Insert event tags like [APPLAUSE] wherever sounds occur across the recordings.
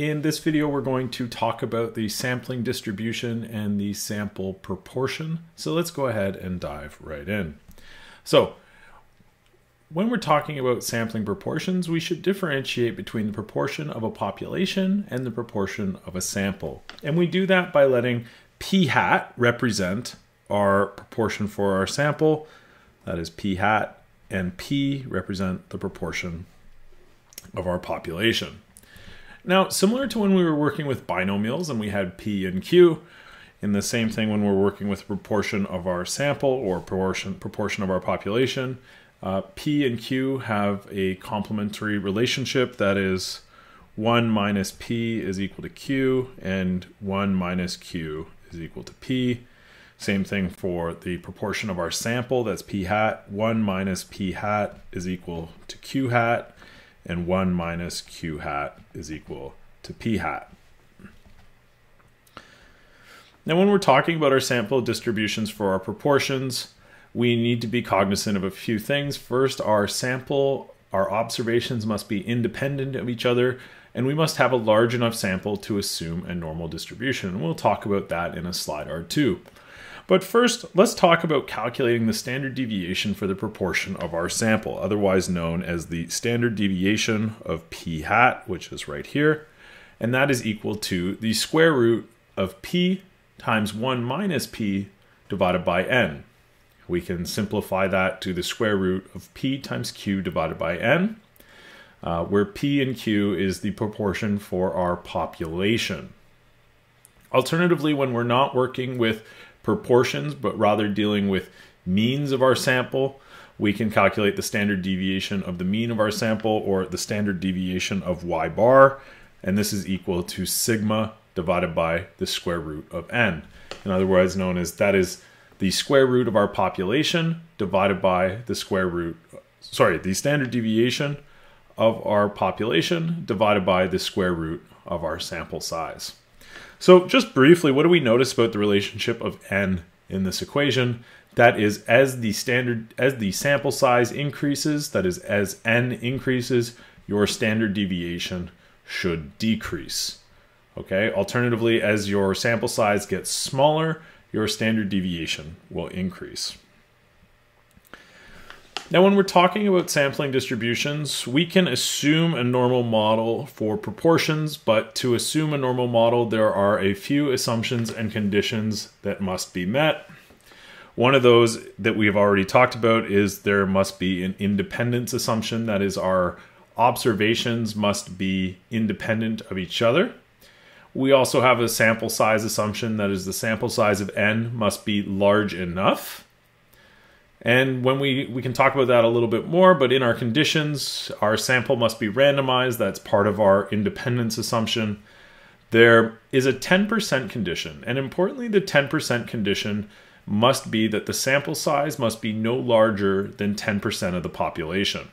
In this video, we're going to talk about the sampling distribution and the sample proportion. So let's go ahead and dive right in. So when we're talking about sampling proportions, we should differentiate between the proportion of a population and the proportion of a sample. And we do that by letting p hat represent our proportion for our sample, that is p hat, and p represent the proportion of our population. Now, similar to when we were working with binomials and we had P and Q, in the same thing when we're working with proportion of our sample or proportion, proportion of our population, uh, P and Q have a complementary relationship that is 1 minus P is equal to Q and 1 minus Q is equal to P. Same thing for the proportion of our sample, that's P hat. 1 minus P hat is equal to Q hat and 1 minus q hat is equal to p hat. Now when we're talking about our sample distributions for our proportions, we need to be cognizant of a few things. First, our sample, our observations must be independent of each other, and we must have a large enough sample to assume a normal distribution. And we'll talk about that in a slide or two. But first, let's talk about calculating the standard deviation for the proportion of our sample, otherwise known as the standard deviation of p hat, which is right here. And that is equal to the square root of p times 1 minus p divided by n. We can simplify that to the square root of p times q divided by n, uh, where p and q is the proportion for our population. Alternatively, when we're not working with proportions, but rather dealing with means of our sample, we can calculate the standard deviation of the mean of our sample or the standard deviation of y bar, and this is equal to sigma divided by the square root of n. In other words, known as that is the square root of our population divided by the square root, sorry, the standard deviation of our population divided by the square root of our sample size. So just briefly, what do we notice about the relationship of n in this equation? That is, as the standard, as the sample size increases, that is, as n increases, your standard deviation should decrease. Okay, alternatively, as your sample size gets smaller, your standard deviation will increase. Now, when we're talking about sampling distributions, we can assume a normal model for proportions, but to assume a normal model, there are a few assumptions and conditions that must be met. One of those that we've already talked about is there must be an independence assumption, that is, our observations must be independent of each other. We also have a sample size assumption, that is, the sample size of n must be large enough and when we, we can talk about that a little bit more, but in our conditions, our sample must be randomized. That's part of our independence assumption. There is a 10% condition, and importantly, the 10% condition must be that the sample size must be no larger than 10% of the population.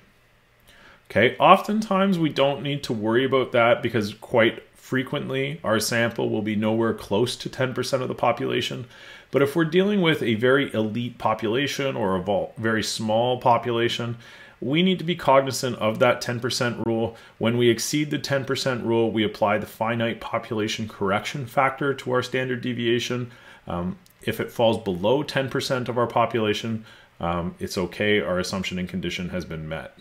Okay, oftentimes we don't need to worry about that because quite frequently our sample will be nowhere close to 10% of the population. But if we're dealing with a very elite population or a very small population, we need to be cognizant of that 10% rule. When we exceed the 10% rule, we apply the finite population correction factor to our standard deviation. Um, if it falls below 10% of our population, um, it's okay. Our assumption and condition has been met.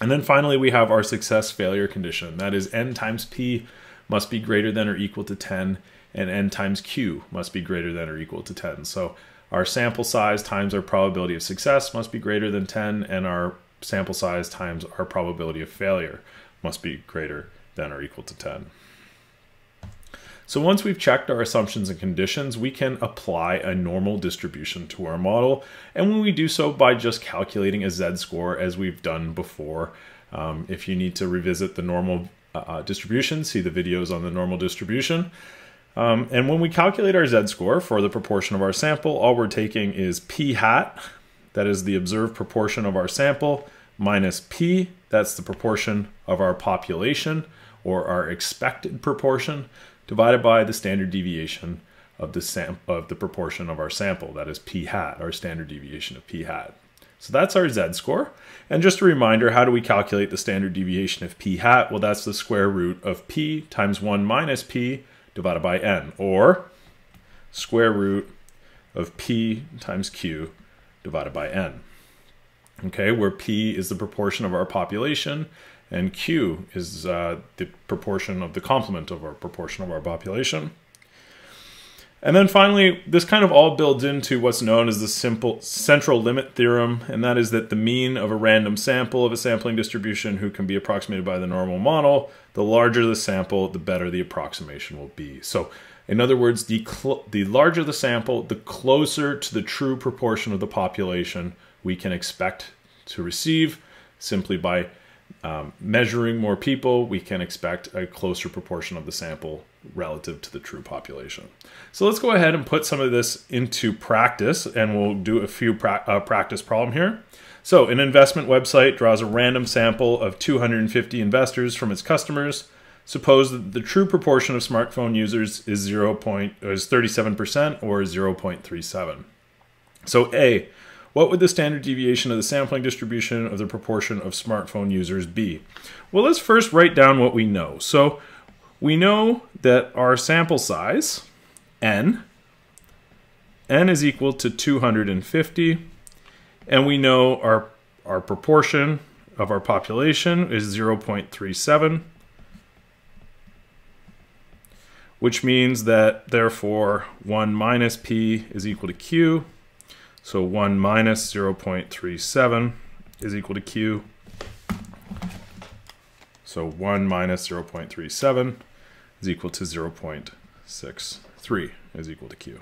And then finally, we have our success failure condition. That is n times p must be greater than or equal to 10, and n times q must be greater than or equal to 10. So our sample size times our probability of success must be greater than 10, and our sample size times our probability of failure must be greater than or equal to 10. So once we've checked our assumptions and conditions, we can apply a normal distribution to our model. And when we do so by just calculating a z-score as we've done before, um, if you need to revisit the normal uh, uh, distribution, see the videos on the normal distribution. Um, and when we calculate our z-score for the proportion of our sample, all we're taking is p hat, that is the observed proportion of our sample, minus p, that's the proportion of our population, or our expected proportion, divided by the standard deviation of the, sam of the proportion of our sample, that is p hat, our standard deviation of p hat. So that's our z-score. And just a reminder, how do we calculate the standard deviation of p hat? Well, that's the square root of p times 1 minus p divided by n, or square root of p times q divided by n. Okay, where p is the proportion of our population and q is uh, the proportion of the complement of our proportion of our population. And then finally, this kind of all builds into what's known as the simple central limit theorem, and that is that the mean of a random sample of a sampling distribution who can be approximated by the normal model, the larger the sample, the better the approximation will be. So in other words, the, the larger the sample, the closer to the true proportion of the population we can expect to receive simply by um, measuring more people, we can expect a closer proportion of the sample relative to the true population. So let's go ahead and put some of this into practice and we'll do a few pra uh, practice problem here. So an investment website draws a random sample of 250 investors from its customers. Suppose that the true proportion of smartphone users is 0. Point, is 37% or 0.37. So A, what would the standard deviation of the sampling distribution of the proportion of smartphone users be? Well, let's first write down what we know. So we know that our sample size, n, n is equal to 250, and we know our, our proportion of our population is 0.37, which means that therefore 1 minus p is equal to q, so 1 minus 0.37 is equal to q. So 1 minus 0.37 is equal to 0.63 is equal to q.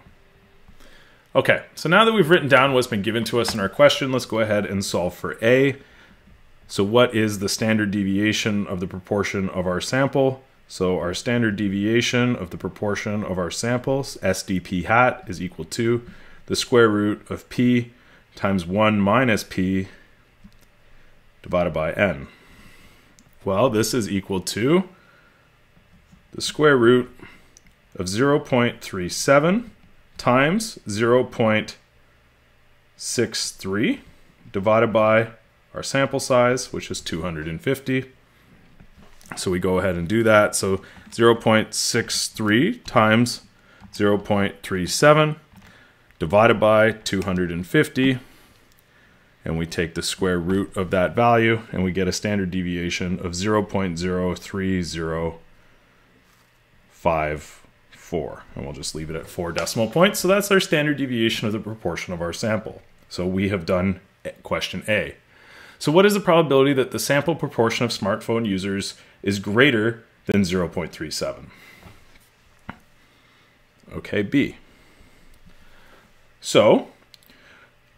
Okay, so now that we've written down what's been given to us in our question, let's go ahead and solve for A. So what is the standard deviation of the proportion of our sample? So our standard deviation of the proportion of our samples, SDP hat, is equal to the square root of p times 1 minus p divided by n. Well, this is equal to the square root of 0.37 times 0.63 divided by our sample size, which is 250. So we go ahead and do that. So 0.63 times 0.37 divided by 250 and we take the square root of that value and we get a standard deviation of 0.03054 and we'll just leave it at four decimal points. So that's our standard deviation of the proportion of our sample. So we have done question A. So what is the probability that the sample proportion of smartphone users is greater than 0.37 okay B so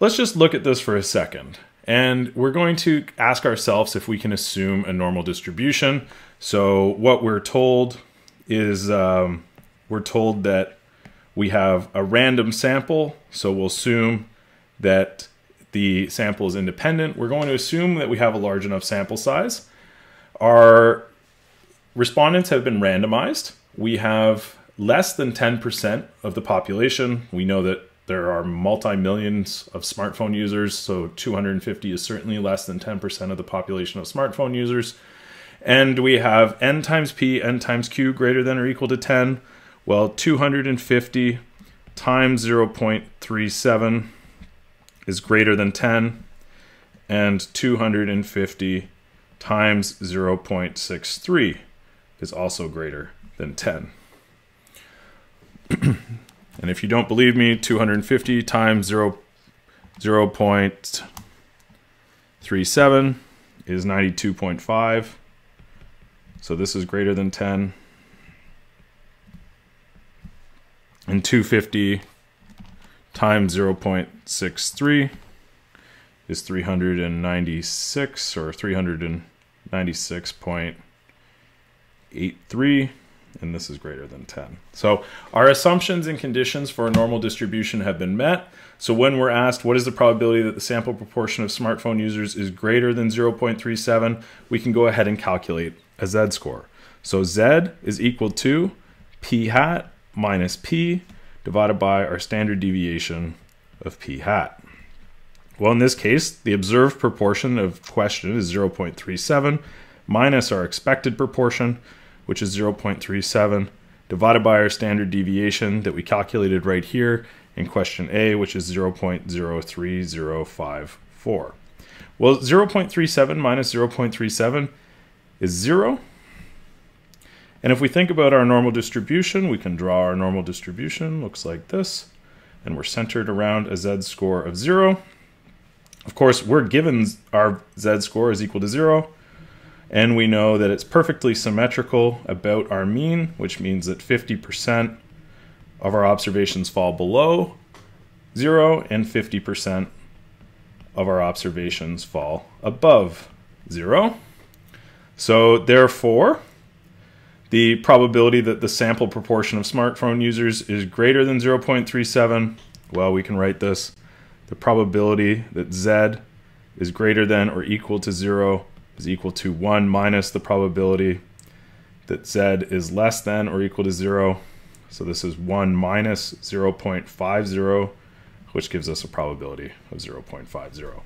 let's just look at this for a second. And we're going to ask ourselves if we can assume a normal distribution. So what we're told is um, we're told that we have a random sample. So we'll assume that the sample is independent. We're going to assume that we have a large enough sample size. Our respondents have been randomized. We have less than 10% of the population. We know that there are multi millions of smartphone users, so 250 is certainly less than 10% of the population of smartphone users. And we have n times p, n times q greater than or equal to 10. Well, 250 times 0.37 is greater than 10, and 250 times 0.63 is also greater than 10. [CLEARS THROAT] And if you don't believe me, 250 times 0, 0 0.37 is 92.5. So this is greater than 10. And 250 times 0 0.63 is 396 or 396.83 and this is greater than 10. So our assumptions and conditions for a normal distribution have been met. So when we're asked what is the probability that the sample proportion of smartphone users is greater than 0.37, we can go ahead and calculate a z-score. So z is equal to p hat minus p divided by our standard deviation of p hat. Well, in this case, the observed proportion of question is 0.37 minus our expected proportion, which is 0.37, divided by our standard deviation that we calculated right here in question A, which is 0.03054. Well, 0.37 minus 0.37 is 0. And if we think about our normal distribution, we can draw our normal distribution. Looks like this. And we're centered around a z-score of 0. Of course, we're given our z-score is equal to 0. And we know that it's perfectly symmetrical about our mean, which means that 50% of our observations fall below 0 and 50% of our observations fall above 0. So therefore, the probability that the sample proportion of smartphone users is greater than 0.37, well, we can write this. The probability that Z is greater than or equal to 0 is equal to 1 minus the probability that Z is less than or equal to 0. So this is 1 minus 0.50, which gives us a probability of 0.50.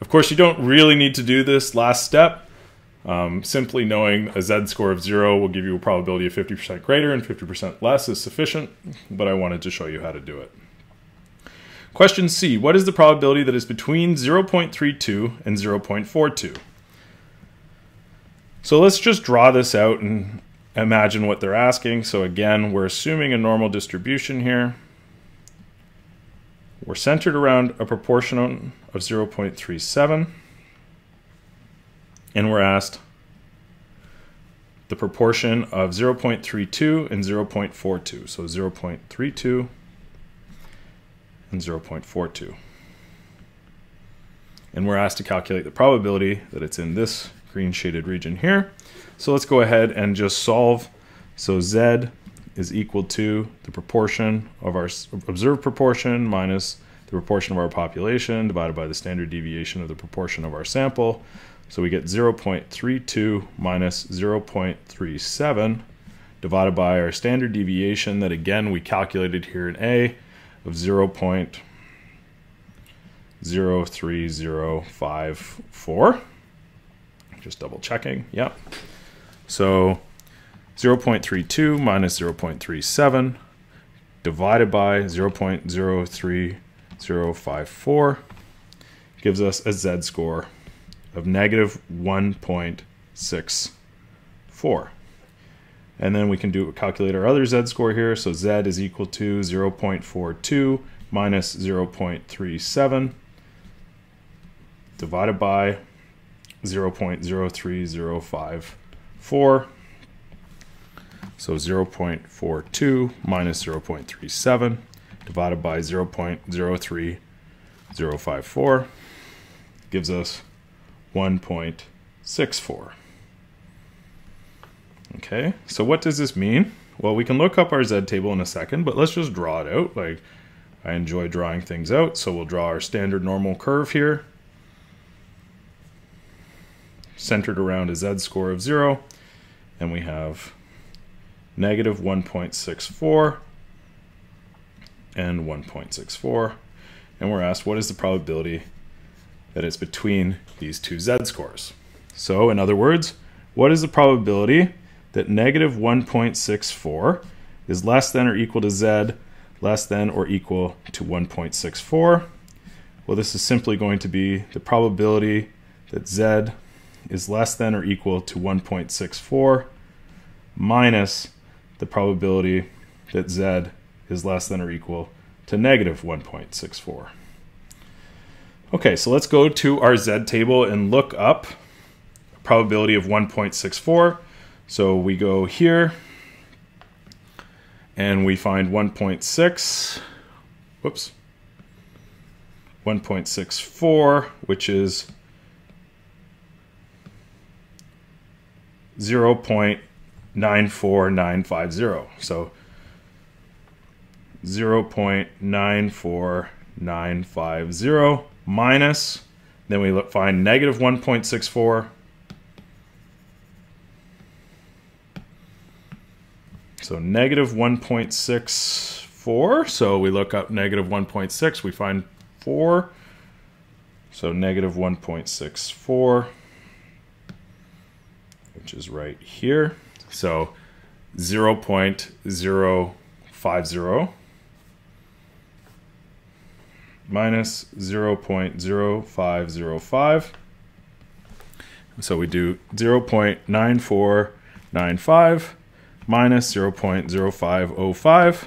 Of course, you don't really need to do this last step. Um, simply knowing a z-score of 0 will give you a probability of 50% greater and 50% less is sufficient, but I wanted to show you how to do it. Question C, what is the probability that is between 0.32 and 0.42? So let's just draw this out and imagine what they're asking. So again, we're assuming a normal distribution here. We're centered around a proportion of 0.37. And we're asked the proportion of 0.32 and 0.42. So 0.32 and 0.42. And we're asked to calculate the probability that it's in this green shaded region here. So let's go ahead and just solve. So Z is equal to the proportion of our observed proportion minus the proportion of our population divided by the standard deviation of the proportion of our sample. So we get 0.32 minus 0.37 divided by our standard deviation that again we calculated here in A of 0.03054 just double checking. Yep. So 0.32 minus 0.37 divided by 0.03054 gives us a z-score of negative 1.64. And then we can do calculate our other z-score here. So z is equal to 0.42 minus 0.37 divided by 0.03054. So 0.42 minus 0.37 divided by 0.03054 gives us 1.64. Okay, so what does this mean? Well, we can look up our Z table in a second, but let's just draw it out. Like, I enjoy drawing things out, so we'll draw our standard normal curve here centered around a z-score of 0, and we have negative 1.64 and 1.64, and we're asked what is the probability that it's between these two z-scores. So in other words, what is the probability that negative 1.64 is less than or equal to z less than or equal to 1.64? Well, this is simply going to be the probability that z is less than or equal to 1.64 minus the probability that z is less than or equal to negative 1.64. Okay, so let's go to our z table and look up probability of 1.64. So we go here and we find 1.6, whoops, 1.64, which is 0.94950. So 0.94950 minus, then we look, find negative 1.64. So negative 1.64. So we look up negative 1.6. We find 4 So negative 1.64, which is right here. So 0 0.050 minus 0 0.0505. So we do 0 0.9495 minus 0 0.0505,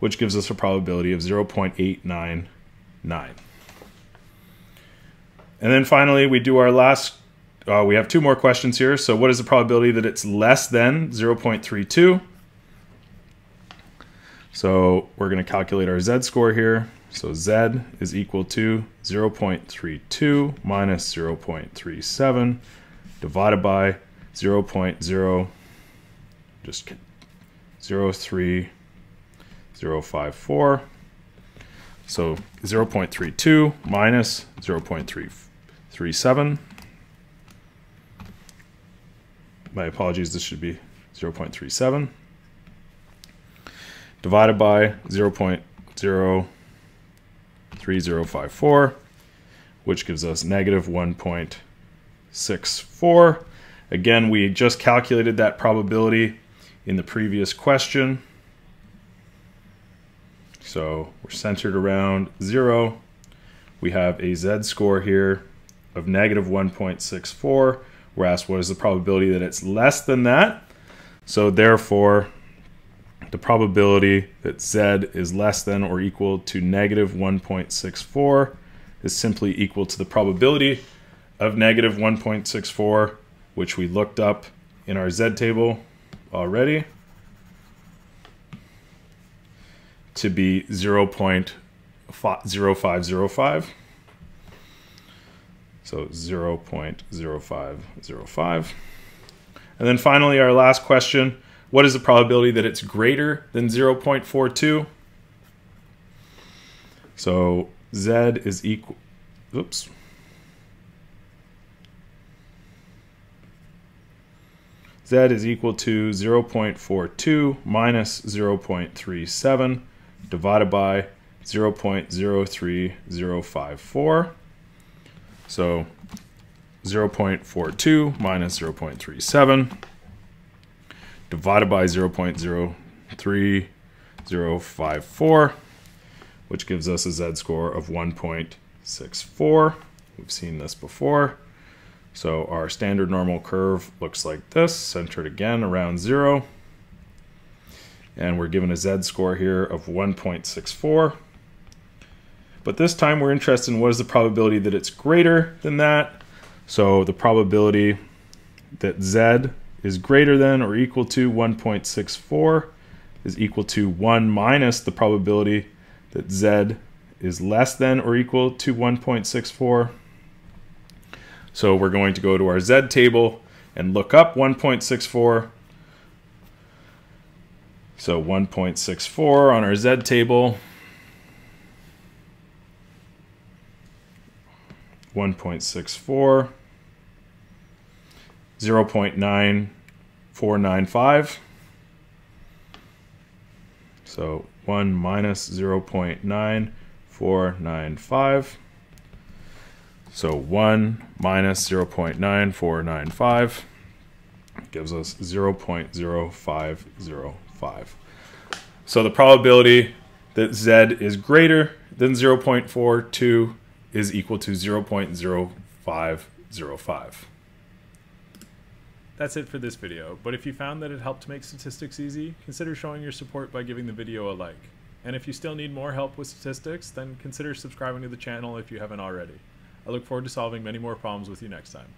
which gives us a probability of 0 0.899. And then finally, we do our last, uh, we have two more questions here. So what is the probability that it's less than 0.32? So we're going to calculate our z-score here. So z is equal to 0.32 minus 0.37 divided by 0 0.0, just 0.3054. So 0.32 minus 0.337. My apologies, this should be 0.37 divided by 0.03054, which gives us negative 1.64. Again, we just calculated that probability in the previous question. So we're centered around zero. We have a z-score here of negative 1.64. We're asked what is the probability that it's less than that. So therefore, the probability that z is less than or equal to negative 1.64 is simply equal to the probability of negative 1.64, which we looked up in our z table already, to be 0.0505. So 0.0505. And then finally, our last question what is the probability that it's greater than 0.42? So Z is equal, oops. Z is equal to 0.42 minus 0.37 divided by 0.03054. So 0.42 minus 0.37 divided by 0.03054, which gives us a z-score of 1.64. We've seen this before. So our standard normal curve looks like this, centered again around zero. And we're given a z-score here of 1.64. But this time we're interested in what is the probability that it's greater than that. So the probability that z is greater than or equal to 1.64 is equal to 1 minus the probability that z is less than or equal to 1.64. So we're going to go to our z table and look up 1.64. So 1.64 on our z table. 1.64 0.9495. So 1 minus 0.9495. So 1 minus 0.9495 gives us 0.0505. So the probability that z is greater than 0.42 is equal to 0.0505. That's it for this video, but if you found that it helped make statistics easy, consider showing your support by giving the video a like. And if you still need more help with statistics, then consider subscribing to the channel if you haven't already. I look forward to solving many more problems with you next time.